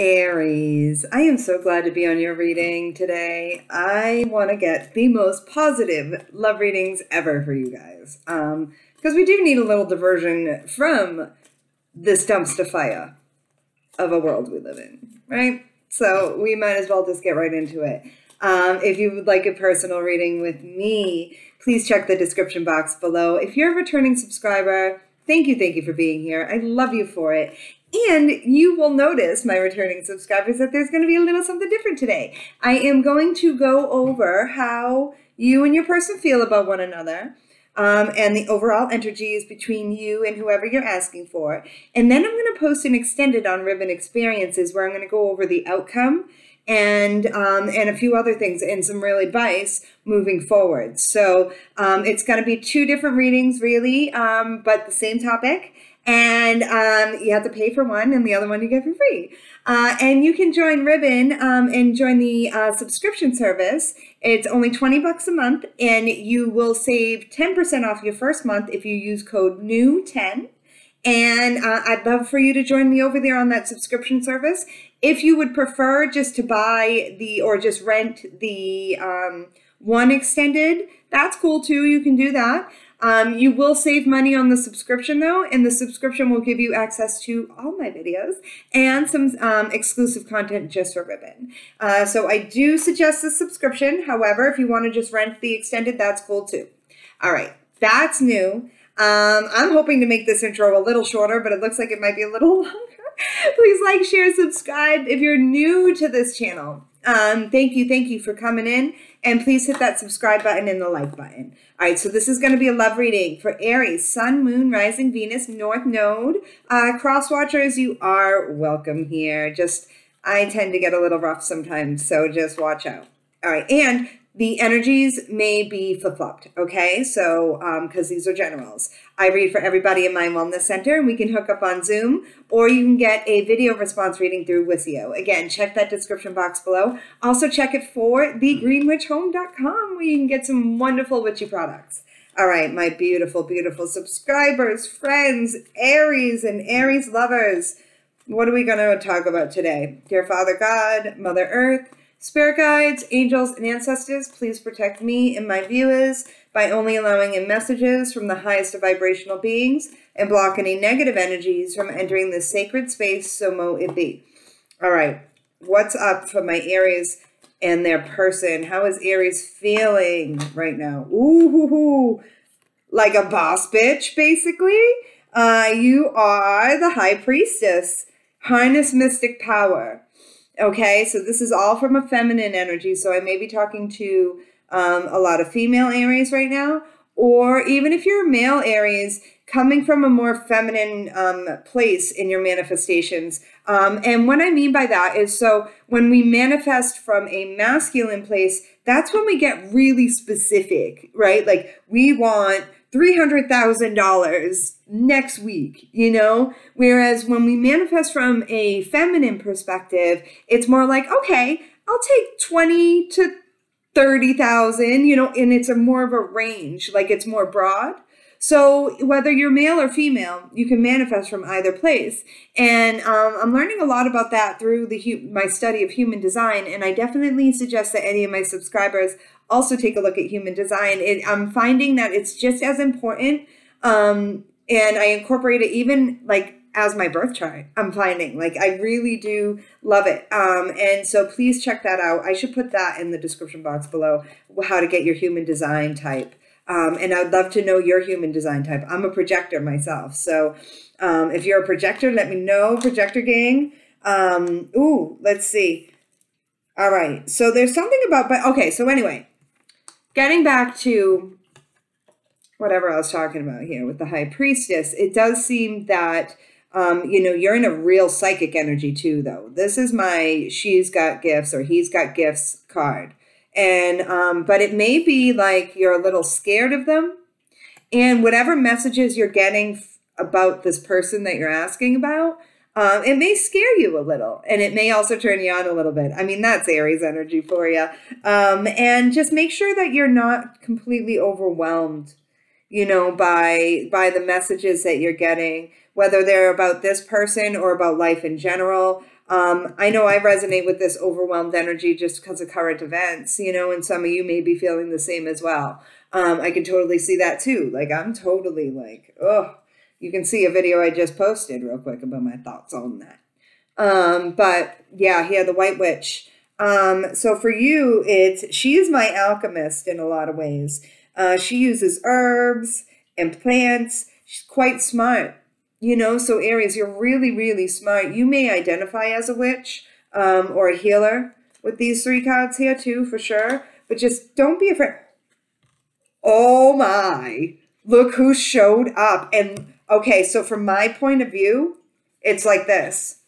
Aries, I am so glad to be on your reading today. I want to get the most positive love readings ever for you guys. Um, because we do need a little diversion from this dumpster fire of a world we live in, right? So we might as well just get right into it. Um, if you would like a personal reading with me, please check the description box below. If you're a returning subscriber, thank you, thank you for being here. I love you for it. And you will notice, my returning subscribers, that there's going to be a little something different today. I am going to go over how you and your person feel about one another. Um, and the overall energies between you and whoever you're asking for. And then I'm going to post an extended on Ribbon Experiences where I'm going to go over the outcome and um, and a few other things and some real advice moving forward. So um, it's going to be two different readings, really, um, but the same topic. And um, you have to pay for one, and the other one you get for free. Uh, and you can join Ribbon um, and join the uh, subscription service. It's only 20 bucks a month, and you will save 10% off your first month if you use code NEW10. And uh, I'd love for you to join me over there on that subscription service. If you would prefer just to buy the or just rent the um, one extended, that's cool too. You can do that. Um, you will save money on the subscription though, and the subscription will give you access to all my videos and some um, exclusive content just for Ribbon. Uh, so I do suggest the subscription. However, if you want to just rent the extended, that's cool too. All right, that's new. Um, I'm hoping to make this intro a little shorter, but it looks like it might be a little longer. Please like, share, subscribe if you're new to this channel. Um, thank you, thank you for coming in. And please hit that subscribe button and the like button. All right, so this is going to be a love reading for Aries, Sun, Moon, Rising, Venus, North Node. Uh, cross watchers, you are welcome here. Just, I tend to get a little rough sometimes, so just watch out. All right, and the energies may be flip-flopped, okay? So, because um, these are generals. I read for everybody in my wellness center, and we can hook up on Zoom, or you can get a video response reading through Wisio. Again, check that description box below. Also, check it for thegreenwitchhome.com, where you can get some wonderful witchy products. All right, my beautiful, beautiful subscribers, friends, Aries, and Aries lovers. What are we going to talk about today? Dear Father God, Mother Earth, Spirit guides, angels, and ancestors, please protect me and my viewers by only allowing in messages from the highest of vibrational beings and block any negative energies from entering this sacred space, so mo it be. All right, what's up for my Aries and their person? How is Aries feeling right now? Ooh, hoo, hoo. like a boss bitch, basically. Uh, you are the High Priestess. Harness mystic power. Okay, so this is all from a feminine energy. So I may be talking to um, a lot of female Aries right now, or even if you're male Aries, coming from a more feminine um, place in your manifestations. Um, and what I mean by that is so when we manifest from a masculine place, that's when we get really specific, right? Like we want $300,000 next week, you know? Whereas when we manifest from a feminine perspective, it's more like, okay, I'll take 20 to 30,000, you know, and it's a more of a range, like it's more broad. So whether you're male or female, you can manifest from either place. And um, I'm learning a lot about that through the my study of human design. And I definitely suggest that any of my subscribers also take a look at human design. It, I'm finding that it's just as important. Um, and I incorporate it even like as my birth chart. I'm finding like I really do love it. Um, and so please check that out. I should put that in the description box below how to get your human design type. Um, and I'd love to know your human design type. I'm a projector myself. So um, if you're a projector, let me know, projector gang. Um, ooh, let's see. All right. So there's something about, but okay. So anyway, getting back to whatever I was talking about here with the high priestess, it does seem that, um, you know, you're in a real psychic energy too, though. This is my she's got gifts or he's got gifts card. And um, but it may be like you're a little scared of them. And whatever messages you're getting about this person that you're asking about um, it may scare you a little. And it may also turn you on a little bit. I mean that's aries energy for you um, and just make sure that you're not completely overwhelmed you know by by the messages that you're getting whether they're about this person or about life in general. Um, I know I resonate with this overwhelmed energy just because of current events, you know, and some of you may be feeling the same as well. Um, I can totally see that too. Like, I'm totally like, oh, you can see a video I just posted real quick about my thoughts on that. Um, but yeah, yeah, the White Witch. Um, so for you, it's she's my alchemist in a lot of ways. Uh, she uses herbs and plants. She's quite smart, you know. So Aries, you're really, really smart. You may identify as a witch um, or a healer with these three cards here too, for sure. But just don't be afraid. Oh my! Look who showed up. And okay, so from my point of view, it's like this.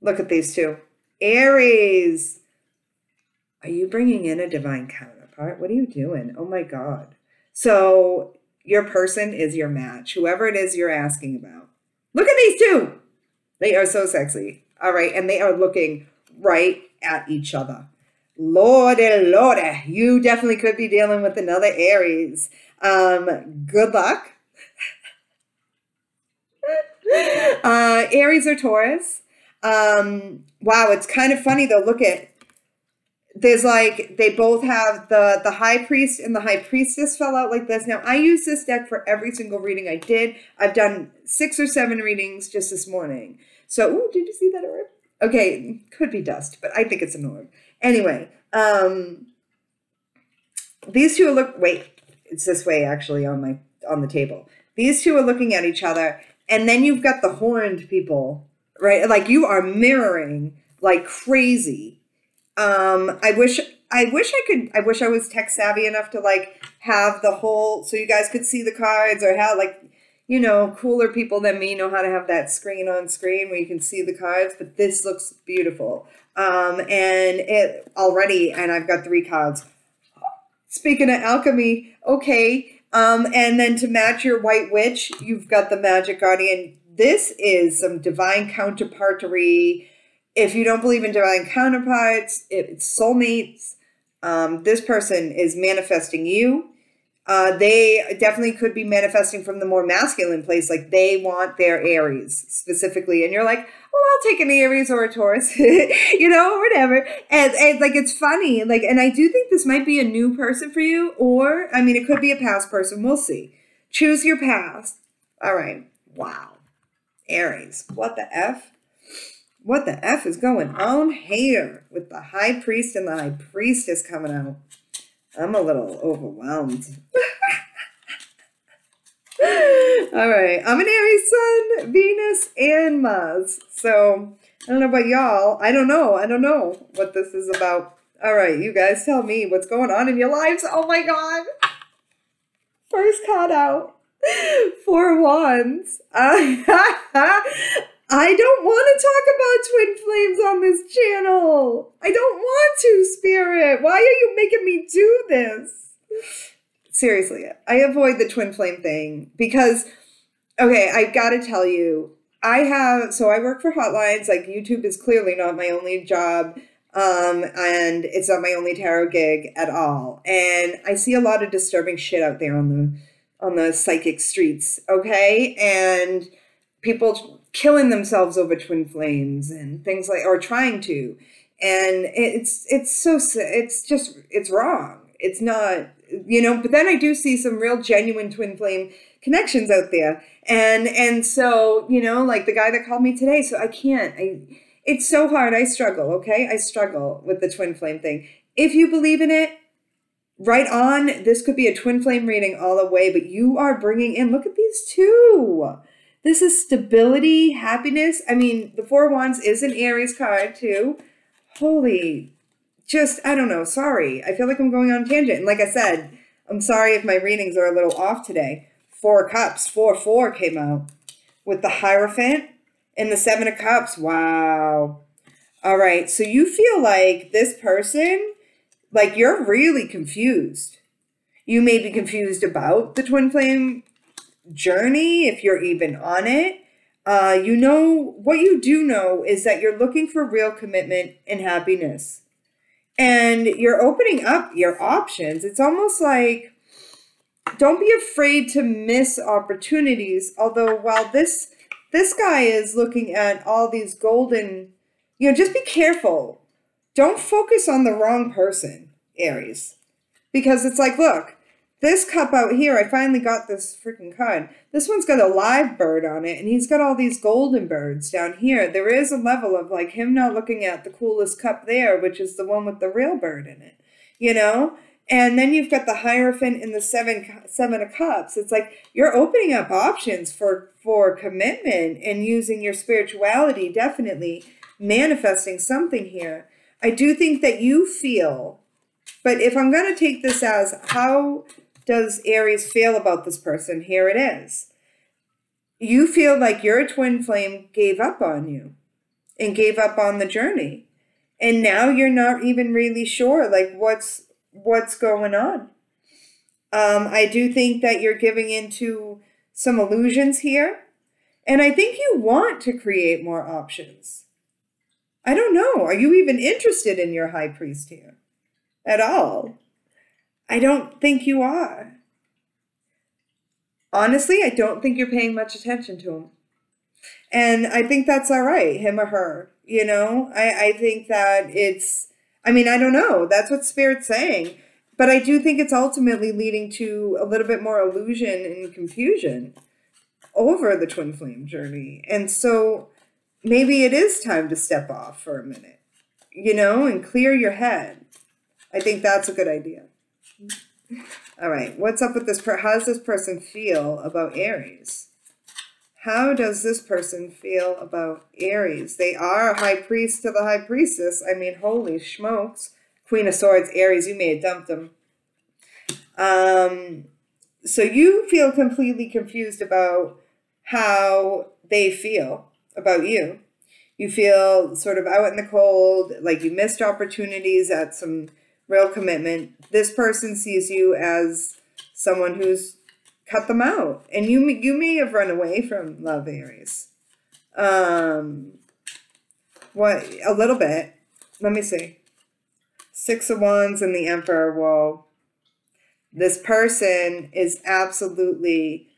Look at these two. Aries. Are you bringing in a divine counterpart? What are you doing? Oh my God. So your person is your match, whoever it is you're asking about. Look at these two. They are so sexy. All right. And they are looking right at each other. Lordy, lordy, you definitely could be dealing with another Aries. Um, good luck. uh, Aries or Taurus. Um, wow, it's kind of funny though. Look at there's like they both have the the high priest and the high priestess fell out like this. Now I use this deck for every single reading I did. I've done six or seven readings just this morning. So, ooh, did you see that orb? Okay, could be dust, but I think it's an orb. Anyway, um, these two are look. Wait, it's this way actually on my on the table. These two are looking at each other, and then you've got the horned people right? Like you are mirroring like crazy. Um, I wish I wish I could I wish I was tech savvy enough to like have the whole so you guys could see the cards or how like you know, cooler people than me know how to have that screen on screen where you can see the cards, but this looks beautiful. Um, and it already, and I've got three cards. Speaking of alchemy, okay. Um, and then to match your white witch, you've got the magic guardian this is some divine counterpartery. If you don't believe in divine counterparts, it's soulmates. Um, this person is manifesting you. Uh, they definitely could be manifesting from the more masculine place, like they want their Aries specifically, and you're like, well, I'll take an Aries or a Taurus, you know, whatever. And, and like it's funny, like, and I do think this might be a new person for you, or I mean, it could be a past person. We'll see. Choose your past. All right. Wow. Aries. What the F? What the F is going on here with the high priest and the high priestess coming out? I'm a little overwhelmed. All right. I'm an Aries sun, Venus, and Mars. So I don't know about y'all. I don't know. I don't know what this is about. All right. You guys tell me what's going on in your lives. Oh my God. First card out. Four wands. I don't want to talk about twin flames on this channel. I don't want to, Spirit. Why are you making me do this? Seriously, I avoid the twin flame thing because, okay, I've gotta tell you, I have, so I work for hotlines. Like, YouTube is clearly not my only job. Um, and it's not my only tarot gig at all. And I see a lot of disturbing shit out there on the on the psychic streets, okay? And people killing themselves over twin flames and things like or trying to. And it's it's so it's just it's wrong. It's not, you know, but then I do see some real genuine twin flame connections out there. And and so, you know, like the guy that called me today, so I can't I it's so hard. I struggle, okay? I struggle with the twin flame thing. If you believe in it, right on. This could be a twin flame reading all the way, but you are bringing in, look at these two. This is stability, happiness. I mean, the Four Wands is an Aries card too. Holy, just, I don't know, sorry. I feel like I'm going on tangent. And like I said, I'm sorry if my readings are a little off today. Four Cups, 4-4 came out with the Hierophant and the Seven of Cups. Wow. All right, so you feel like this person like you're really confused. You may be confused about the twin flame journey if you're even on it. Uh, you know, what you do know is that you're looking for real commitment and happiness. And you're opening up your options. It's almost like don't be afraid to miss opportunities. Although while this this guy is looking at all these golden, you know, just be careful. Don't focus on the wrong person, Aries. Because it's like, look, this cup out here, I finally got this freaking card. This one's got a live bird on it, and he's got all these golden birds down here. There is a level of like him not looking at the coolest cup there, which is the one with the real bird in it, you know? And then you've got the Hierophant in the seven seven of cups. It's like you're opening up options for for commitment and using your spirituality, definitely manifesting something here. I do think that you feel, but if I'm going to take this as how does Aries feel about this person? Here it is. You feel like your twin flame gave up on you and gave up on the journey. And now you're not even really sure like what's what's going on. Um, I do think that you're giving into some illusions here. And I think you want to create more options. I don't know. Are you even interested in your high priest here at all? I don't think you are. Honestly, I don't think you're paying much attention to him. And I think that's all right, him or her. You know, I, I think that it's, I mean, I don't know. That's what Spirit's saying. But I do think it's ultimately leading to a little bit more illusion and confusion over the twin flame journey. And so maybe it is time to step off for a minute, you know, and clear your head. I think that's a good idea. All right, what's up with this? Per- How does this person feel about Aries? How does this person feel about Aries? They are high priest to the high priestess. I mean, holy smokes. Queen of Swords, Aries, you may have dumped them. Um, so you feel completely confused about how they feel about you. You feel sort of out in the cold, like you missed opportunities at some real commitment. This person sees you as someone who's cut them out, and you you may have run away from love, Aries. Um, what a little bit. Let me see. Six of Wands and the Emperor. Well, This person is absolutely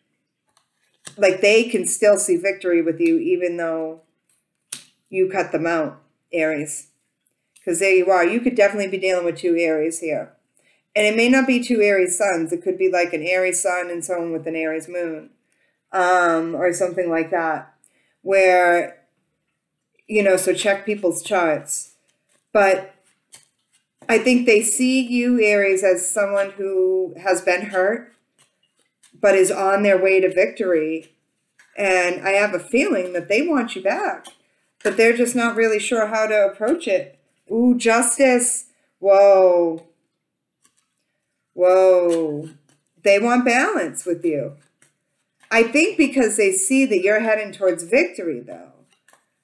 like they can still see victory with you even though you cut them out, Aries. Because there you are. You could definitely be dealing with two Aries here. And it may not be two Aries suns. It could be like an Aries sun and someone with an Aries moon. Um, or something like that. Where, you know, so check people's charts. But I think they see you, Aries, as someone who has been hurt, but is on their way to victory. And I have a feeling that they want you back, but they're just not really sure how to approach it. Ooh, justice. Whoa. Whoa. They want balance with you. I think because they see that you're heading towards victory, though.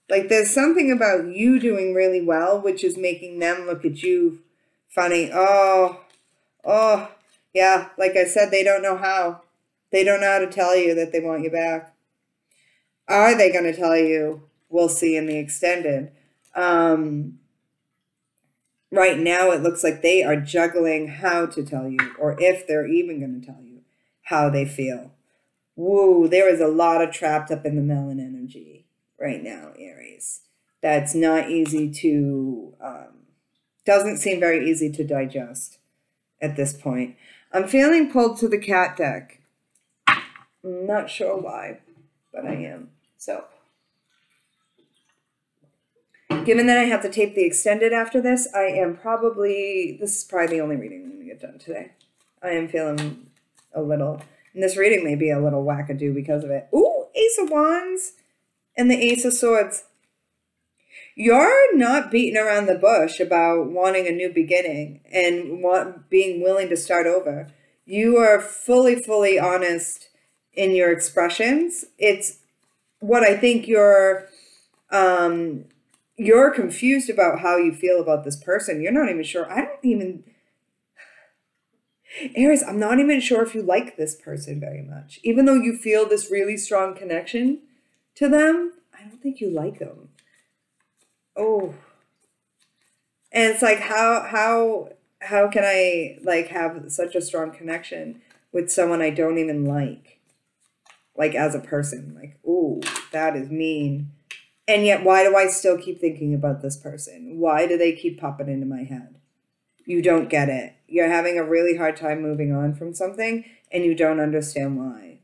Like there's something about you doing really well, which is making them look at you funny. Oh, oh, yeah. Like I said, they don't know how. They don't know how to tell you that they want you back. Are they going to tell you? We'll see in the extended. Um, right now, it looks like they are juggling how to tell you, or if they're even going to tell you how they feel. Woo, there is a lot of trapped up in the melon energy right now, Aries. That's not easy to, um, doesn't seem very easy to digest at this point. I'm feeling pulled to the cat deck. I'm not sure why, but I am. So, given that I have to tape the extended after this, I am probably, this is probably the only reading I'm going to get done today. I am feeling a little, and this reading may be a little wackadoo because of it. Ooh, Ace of Wands and the Ace of Swords. You're not beating around the bush about wanting a new beginning and want, being willing to start over. You are fully, fully honest in your expressions. It's what I think you're um you're confused about how you feel about this person. You're not even sure. I don't even Aries, I'm not even sure if you like this person very much. Even though you feel this really strong connection to them, I don't think you like them. Oh. And it's like how how how can I like have such a strong connection with someone I don't even like. Like as a person. Like, oh, that is mean. And yet, why do I still keep thinking about this person? Why do they keep popping into my head? You don't get it. You're having a really hard time moving on from something and you don't understand why.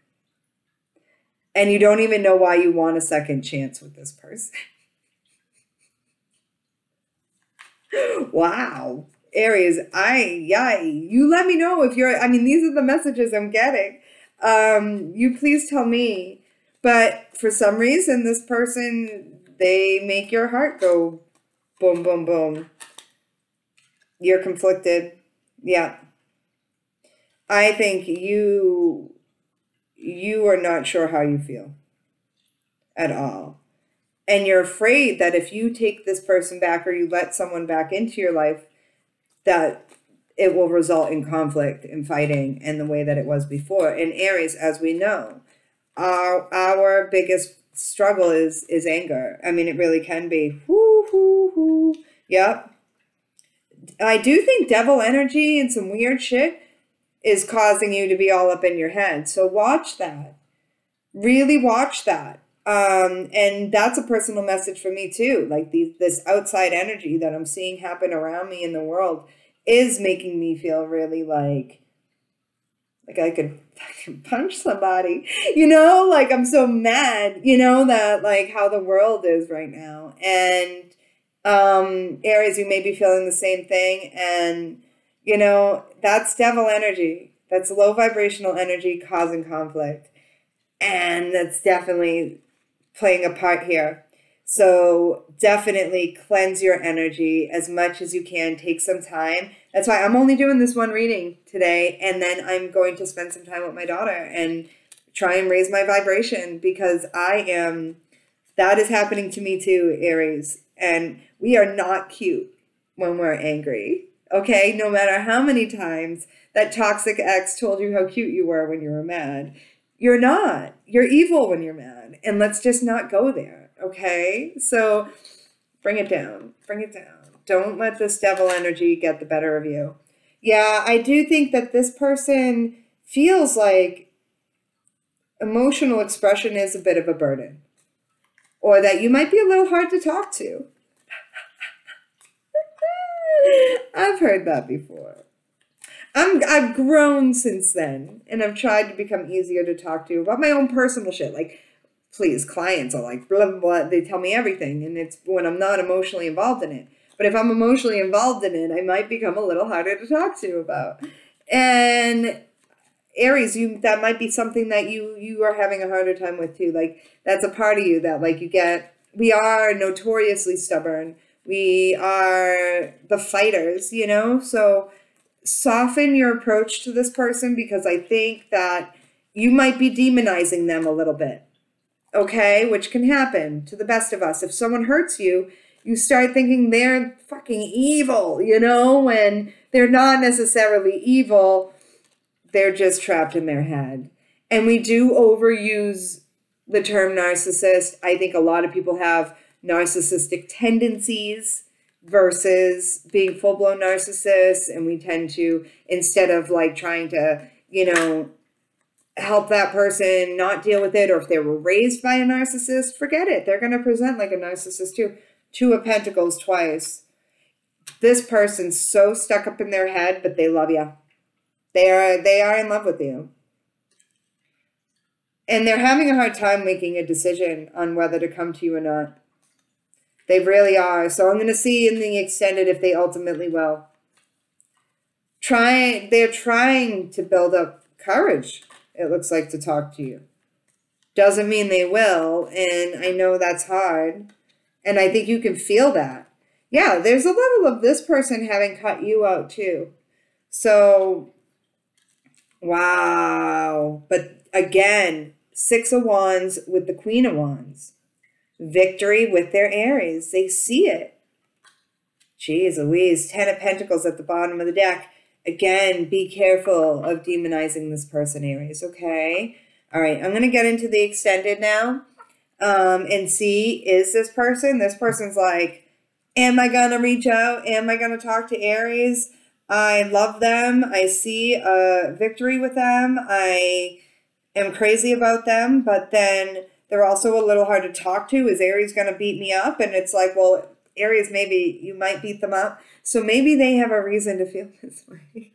And you don't even know why you want a second chance with this person. wow. Aries, I, yeah, you let me know if you're, I mean, these are the messages I'm getting. Um, you please tell me. But for some reason, this person, they make your heart go boom, boom, boom. You're conflicted. Yeah. I think you, you are not sure how you feel at all. And you're afraid that if you take this person back or you let someone back into your life, that it will result in conflict and fighting in the way that it was before. In Aries, as we know, our our biggest struggle is is anger. I mean, it really can be. Whoo, whoo, whoo. Yep. I do think devil energy and some weird shit is causing you to be all up in your head. So watch that. Really watch that. Um, and that's a personal message for me too. Like these, this outside energy that I'm seeing happen around me in the world is making me feel really like like I could fucking punch somebody, you know, like I'm so mad, you know, that like how the world is right now. And um Aries, you may be feeling the same thing. And, you know, that's devil energy. That's low vibrational energy causing conflict. And that's definitely playing a part here. So definitely cleanse your energy as much as you can. Take some time. That's why I'm only doing this one reading today. And then I'm going to spend some time with my daughter and try and raise my vibration because I am, that is happening to me too, Aries. And we are not cute when we're angry. Okay. No matter how many times that toxic ex told you how cute you were when you were mad you're not. You're evil when you're mad. And let's just not go there. Okay? So bring it down. Bring it down. Don't let this devil energy get the better of you. Yeah, I do think that this person feels like emotional expression is a bit of a burden. Or that you might be a little hard to talk to. I've heard that before. I'm I've grown since then, and I've tried to become easier to talk to about my own personal shit. Like, please, clients are like blah blah. blah. They tell me everything, and it's when I'm not emotionally involved in it. But if I'm emotionally involved in it, I might become a little harder to talk to about. And Aries, you that might be something that you you are having a harder time with too. Like that's a part of you that like you get. We are notoriously stubborn. We are the fighters, you know. So soften your approach to this person because I think that you might be demonizing them a little bit. Okay, which can happen to the best of us. If someone hurts you, you start thinking they're fucking evil, you know, when they're not necessarily evil, they're just trapped in their head. And we do overuse the term narcissist. I think a lot of people have narcissistic tendencies versus being full blown narcissists. And we tend to, instead of like trying to, you know, help that person not deal with it, or if they were raised by a narcissist, forget it. They're going to present like a narcissist too. Two of Pentacles twice. This person's so stuck up in their head, but they love you. They are they are in love with you. And they're having a hard time making a decision on whether to come to you or not. They really are. So I'm going to see in the extended if they ultimately will. Try, they're trying to build up courage, it looks like, to talk to you. Doesn't mean they will. And I know that's hard. And I think you can feel that. Yeah, there's a level of this person having cut you out too. So, wow. But again, Six of Wands with the Queen of Wands victory with their Aries. They see it. Jeez Louise, Ten of Pentacles at the bottom of the deck. Again, be careful of demonizing this person, Aries, okay? All right, I'm going to get into the extended now um, and see, is this person, this person's like, am I to reach out? Am I to talk to Aries? I love them. I see a victory with them. I am crazy about them, but then they're also a little hard to talk to. Is Aries going to beat me up? And it's like, well, Aries, maybe you might beat them up. So maybe they have a reason to feel this way.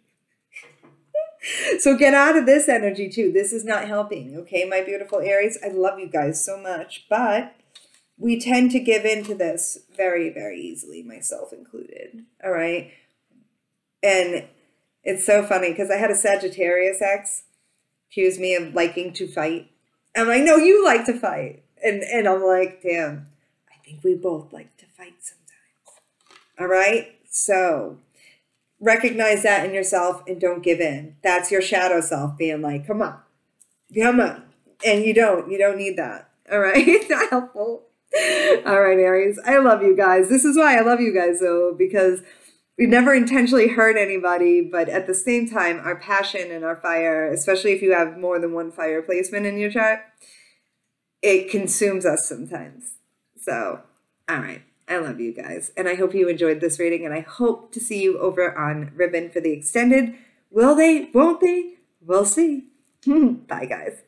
so get out of this energy too. This is not helping. Okay, my beautiful Aries, I love you guys so much, but we tend to give in to this very, very easily, myself included. All right. And it's so funny because I had a Sagittarius ex accuse me of liking to fight. I'm like, no, you like to fight. And and I'm like, damn, I think we both like to fight sometimes. All right. So recognize that in yourself and don't give in. That's your shadow self being like, come on, come on. And you don't, you don't need that. All right. Not helpful. All right, Aries. I love you guys. This is why I love you guys though, because we never intentionally hurt anybody, but at the same time, our passion and our fire, especially if you have more than one fire placement in your chart, it consumes us sometimes. So, all right. I love you guys. And I hope you enjoyed this reading. And I hope to see you over on Ribbon for the extended. Will they? Won't they? We'll see. Bye, guys.